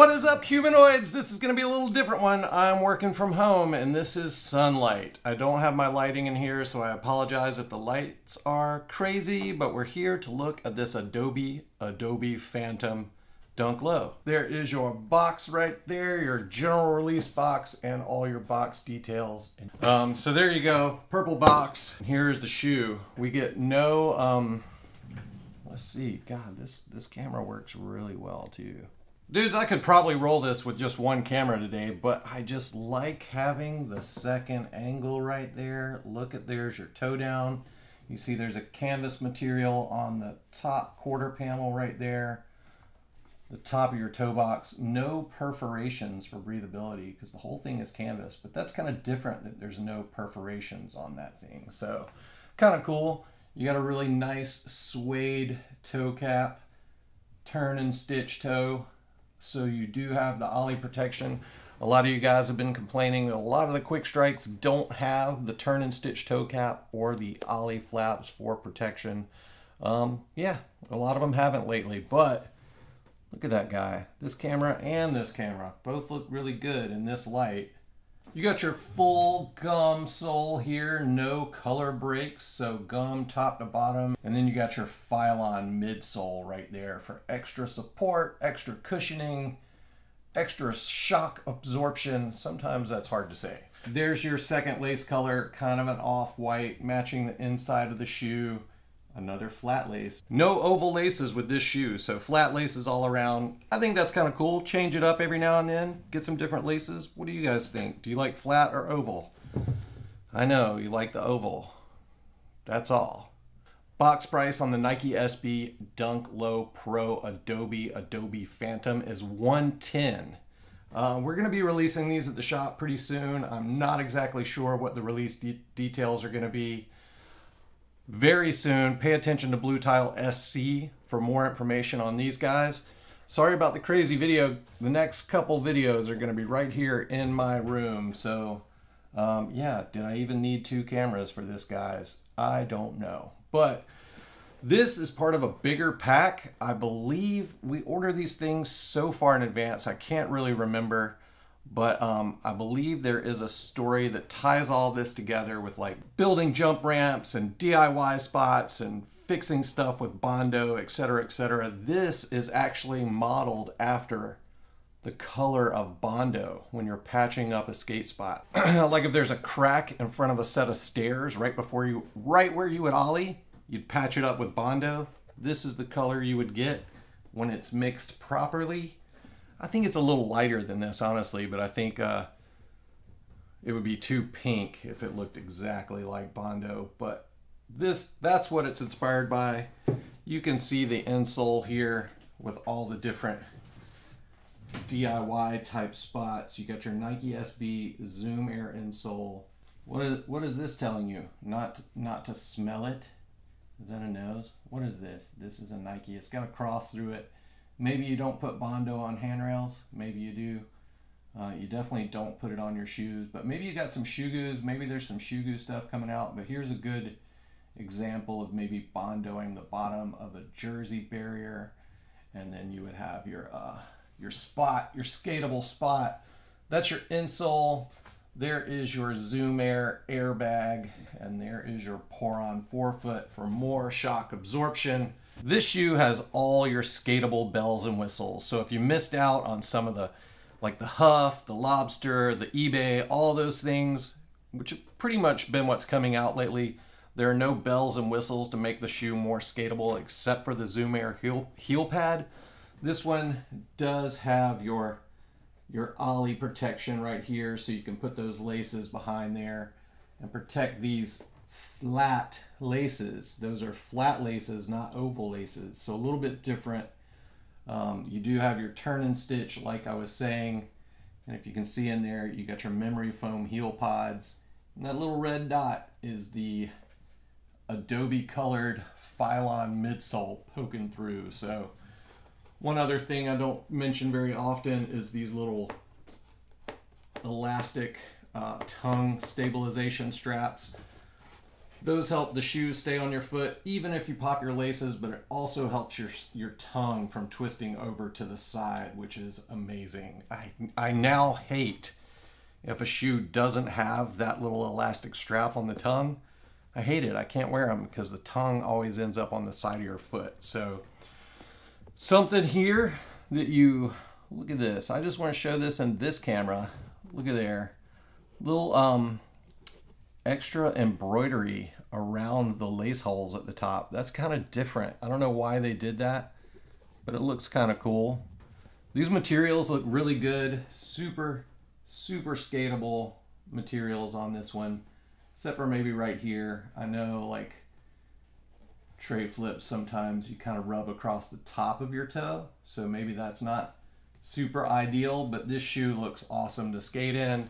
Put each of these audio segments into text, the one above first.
What is up, humanoids? This is going to be a little different one. I'm working from home, and this is sunlight. I don't have my lighting in here, so I apologize if the lights are crazy, but we're here to look at this Adobe Adobe Phantom Dunk Low. There is your box right there, your general release box, and all your box details. Um, so there you go, purple box. Here's the shoe. We get no, um, let's see, God, this, this camera works really well too. Dudes, I could probably roll this with just one camera today, but I just like having the second angle right there. Look at there's your toe down. You see there's a canvas material on the top quarter panel right there. The top of your toe box. No perforations for breathability because the whole thing is canvas, but that's kind of different that there's no perforations on that thing. So kind of cool. You got a really nice suede toe cap, turn and stitch toe so you do have the ollie protection. A lot of you guys have been complaining that a lot of the quick strikes don't have the turn and stitch toe cap or the ollie flaps for protection. Um, yeah, a lot of them haven't lately, but look at that guy. This camera and this camera both look really good in this light. You got your full gum sole here, no color breaks, so gum top to bottom. And then you got your Phylon midsole right there for extra support, extra cushioning, extra shock absorption. Sometimes that's hard to say. There's your second lace color, kind of an off-white, matching the inside of the shoe another flat lace. No oval laces with this shoe, so flat laces all around. I think that's kind of cool. Change it up every now and then, get some different laces. What do you guys think? Do you like flat or oval? I know, you like the oval. That's all. Box price on the Nike SB Dunk Low Pro Adobe Adobe Phantom is 110. Uh, we're going to be releasing these at the shop pretty soon. I'm not exactly sure what the release de details are going to be very soon. Pay attention to Blue Tile SC for more information on these guys. Sorry about the crazy video. The next couple videos are going to be right here in my room. So, um, yeah, did I even need two cameras for this, guys? I don't know. But this is part of a bigger pack. I believe we order these things so far in advance. I can't really remember. But um, I believe there is a story that ties all this together with like building jump ramps and DIY spots and fixing stuff with Bondo, etc., etc. This is actually modeled after the color of Bondo when you're patching up a skate spot. like if there's a crack in front of a set of stairs right before you, right where you would ollie, you'd patch it up with Bondo. This is the color you would get when it's mixed properly I think it's a little lighter than this, honestly, but I think uh, it would be too pink if it looked exactly like Bondo. But this, that's what it's inspired by. You can see the insole here with all the different DIY type spots. You got your Nike SB Zoom Air insole. What is what is this telling you? Not not to smell it. Is that a nose? What is this? This is a Nike. It's got a cross through it. Maybe you don't put Bondo on handrails. Maybe you do. Uh, you definitely don't put it on your shoes, but maybe you got some shoe goos. Maybe there's some shoe goo stuff coming out, but here's a good example of maybe bondoing the bottom of a jersey barrier. And then you would have your, uh, your spot, your skatable spot. That's your insole. There is your Zoom Air airbag, and there is your Poron forefoot for more shock absorption. This shoe has all your skatable bells and whistles. So if you missed out on some of the, like the HUF, the Lobster, the eBay, all those things, which have pretty much been what's coming out lately, there are no bells and whistles to make the shoe more skatable except for the Zoom Air heel, heel pad. This one does have your, your ollie protection right here so you can put those laces behind there and protect these flat laces. Those are flat laces, not oval laces. So a little bit different. Um, you do have your turn and stitch, like I was saying. And if you can see in there, you got your memory foam heel pods. And that little red dot is the Adobe colored Phylon midsole poking through. So one other thing I don't mention very often is these little elastic uh, tongue stabilization straps. Those help the shoes stay on your foot even if you pop your laces, but it also helps your your tongue from twisting over to the side, which is amazing. I I now hate if a shoe doesn't have that little elastic strap on the tongue. I hate it. I can't wear them because the tongue always ends up on the side of your foot. So something here that you look at this. I just want to show this in this camera. Look at there. Little um extra embroidery around the lace holes at the top. That's kind of different. I don't know why they did that, but it looks kind of cool. These materials look really good. Super, super skatable materials on this one, except for maybe right here. I know like tray flips, sometimes you kind of rub across the top of your toe. So maybe that's not super ideal, but this shoe looks awesome to skate in.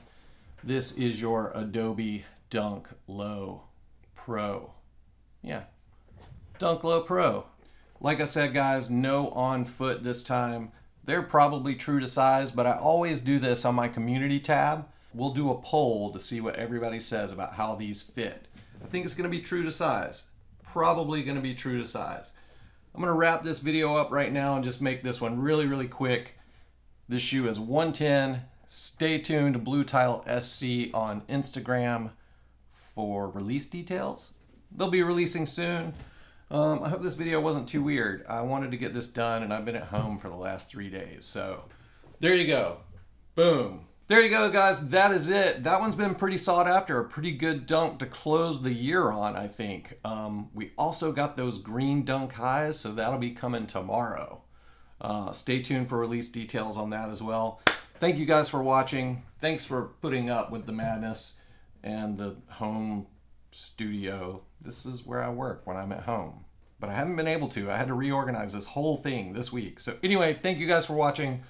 This is your Adobe Dunk Low Pro. Yeah, Dunk Low Pro. Like I said, guys, no on foot this time. They're probably true to size, but I always do this on my community tab. We'll do a poll to see what everybody says about how these fit. I think it's gonna be true to size. Probably gonna be true to size. I'm gonna wrap this video up right now and just make this one really, really quick. This shoe is 110. Stay tuned to Blue Tile SC on Instagram for release details. They'll be releasing soon. Um, I hope this video wasn't too weird. I wanted to get this done and I've been at home for the last three days. So there you go. Boom. There you go, guys. That is it. That one's been pretty sought after. A pretty good dunk to close the year on, I think. Um, we also got those green dunk highs, so that'll be coming tomorrow. Uh, stay tuned for release details on that as well. Thank you guys for watching. Thanks for putting up with the madness and the home studio. This is where I work when I'm at home. But I haven't been able to. I had to reorganize this whole thing this week. So anyway, thank you guys for watching.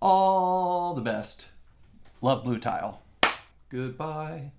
All the best. Love Blue Tile. Goodbye.